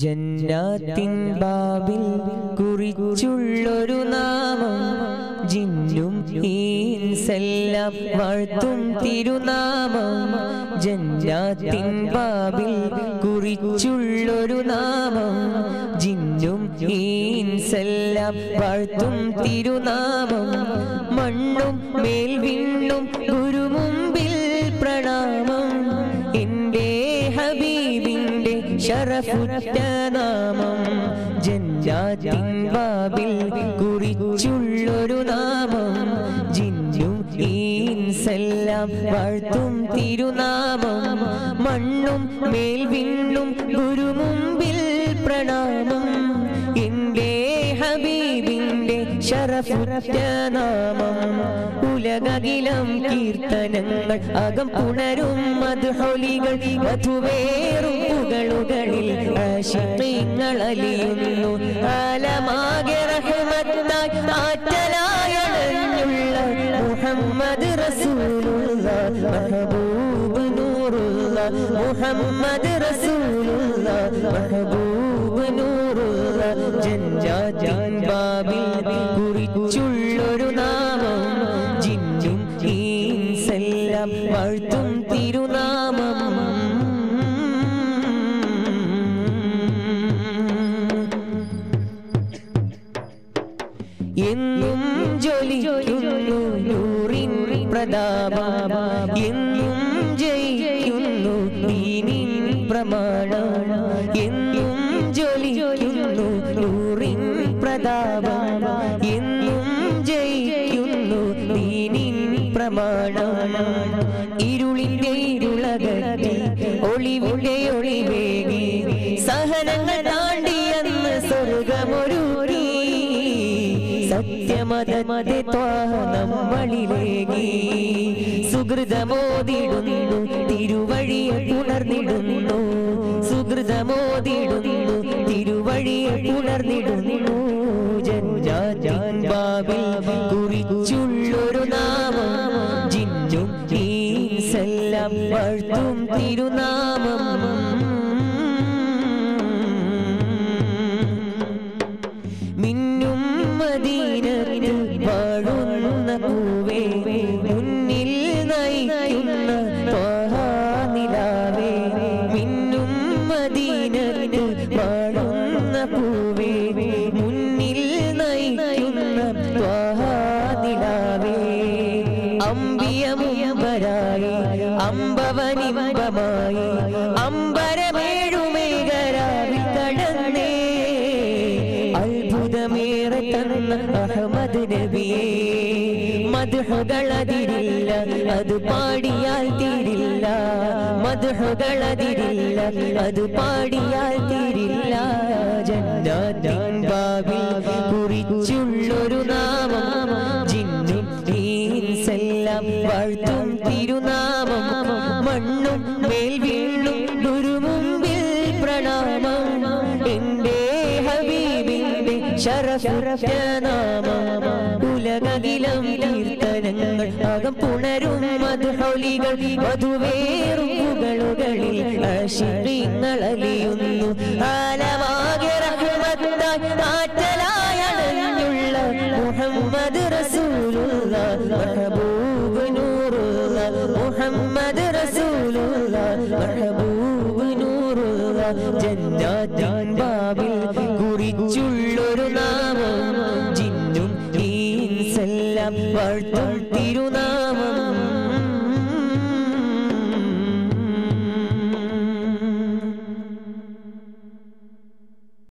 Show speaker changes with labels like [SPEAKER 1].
[SPEAKER 1] ജന്നാത്തിൻ ബാബിൽ കുറിച്ചുള്ളൊരു നാമം ജിന്നും ഈൻസെല്ലാം വാഴ്ത്തും തിരുനാമം ജന്നാത്തിൻ ബാബിൽ കുറിച്ചുള്ളൊരു നാമം ജിന്നും ഈൻസെല്ലാം വാഴ്ത്തും തിരുനാമം മണ്ണും മേൽവിണ്ണും ഗുരുമുമ്പിൽ പ്രണാമം എന്റെ ഹബീബിന്റെ ഷറഫുറ്റ നാമം ബാബിൽ കുറിച്ചുള്ളൊരു നാമം. ജിന്നും ഈൻസെല്ലാം വാഴ്ത്തും തിരുനാമം. മണ്ണും മേൽവിണ്ണും ഗുരുമുമ്പിൽ പ്രണാമം. എന്റെ ഹബീബിന്റെ നാമം. ഉലകകിലം കീർത്തനങ്ങൾ അകം പുണരും മധുഹൊലികൾ മധുവേറും പുകളുകളിൽ ആശിങ്ങൾ അലിയുന്നു റഹ്മത്തായി ആറ്റലായണഞ്ഞുള്ള മുഹമ്മദ് റസൂലുള്ള മഹബൂബ് നൂറുള്ള മുഹമ്മദ് റസൂലുള്ള മഹബൂബ് ജൻജാജാൻ ബാബിൽ കുറിച്ചുള്ളൊരു നാമം ജിന്നും ഈൻസെല്ലാം വാഴ്ത്തും തിരുനാമം. എന്നും ജ്വലിക്കുന്നു നൂറിൻ പ്രതാപം. എന്നും ജയിക്കുന്നു ദീനിൻ പ്രമാണം. എന്നും പ്രതാപം എന്നും ജയിക്കുന്നു. ദീനിൻ പ്രമാണം ഇരുളിന്റെ ഇരുളകറ്റി ഒളിവിന്റെ ഒളിവേകി സഹനങ്ങൾ താണ്ടിയെന്ന് സ്വർഗമൊരുക്കി. സത്യമത മതെ നമ്മളിലേകി സുഹൃതമോദിടുന്നു തിരുവഴിയെ പുണർന്നിടുന്നു. സുഹൃതമോതിടുന്നു തിരുവഴിയെ പുണർന്നിടുന്നു. ബാബിൽ കുറിച്ചുള്ളൊരു നാമം ജിന്നും ഈസെല്ലാം വാഴ്ത്തും തിരുനാമം. മിന്നും മദീനത്തിൽ വാഴുന്ന പൂവേ മുന്നിൽ നയിക്കുന്ന ത്വാഹാനിലാവേ മിന്നും മദീനത്തിൽ വാഴുന്ന പൂവേ മുന്നിൽ നയിക്കുന്ന ത്വാഹാനിലാവേ അമ്പിയമുമ്പരായി അമ്പവനിമ്പമായി അമ്പരമേഴുമേകരാവിൽ കടന്നേ. അത്ഭുതമേറെ തന്ന അഹമ്മദ് നബിയേ. മധുഹുകളതിരില്ല അത് പാടിയാൽ തീരില്ല. മധുഹുകളതിരില്ല അത് പാടിയാൽ തീരില്ല. ജന്നാത്തിൻ ബാബിൽ കുറിച്ചുള്ളൊരു നാമം. ജിന്നും ഈൻസെല്ലാം വാഴ്ത്തും തിരുനാമം. മണ്ണും മേൽ വീണും ഗുരുമുമ്പിൽ പ്രണാമം. എന്റെ ഹബീബിന്റെ ഷറഫുറ്റ നാമം ഉലകകിലം അകം പുണരും മധുഹൊലികൾ മധുവേറുകളിൽ അലിയുന്നു ആലമാകെ മുഹമ്മദ് റസൂലുള്ള മുഹമ്മദ് റസൂലുള്ള ബാബിൽ കുറിച്ചുള്ളൊരു നാമം. ജിന്നും ഈൻസെല്ലാം വാഴ്ത്തും